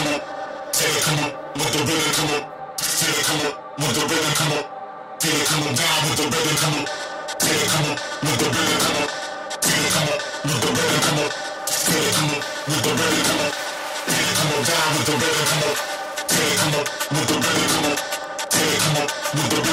come up, feel it come up with the rhythm come up, feel come up with the rhythm come up, feel come up down with the rhythm come up, feel come up with the rhythm come up, feel come up with the rhythm come up, feel come up with the rhythm come up, feel come up down with the rhythm come up, feel come up with the rhythm come up, feel come up with the rhythm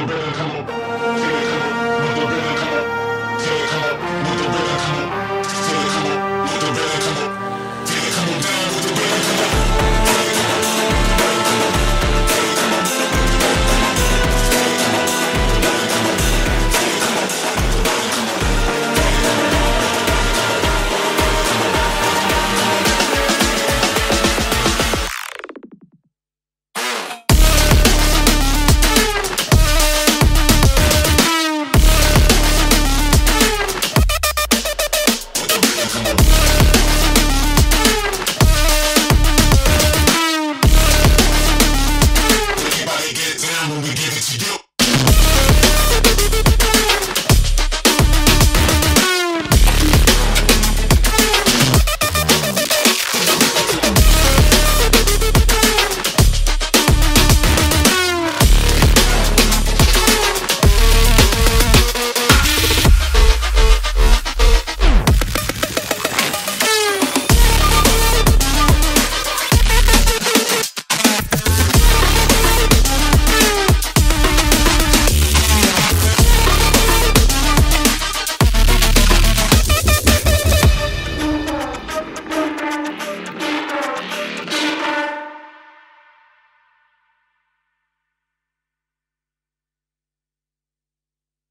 the better come